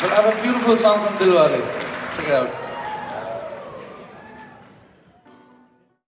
But I have a beautiful song from Dilwale. Check it out.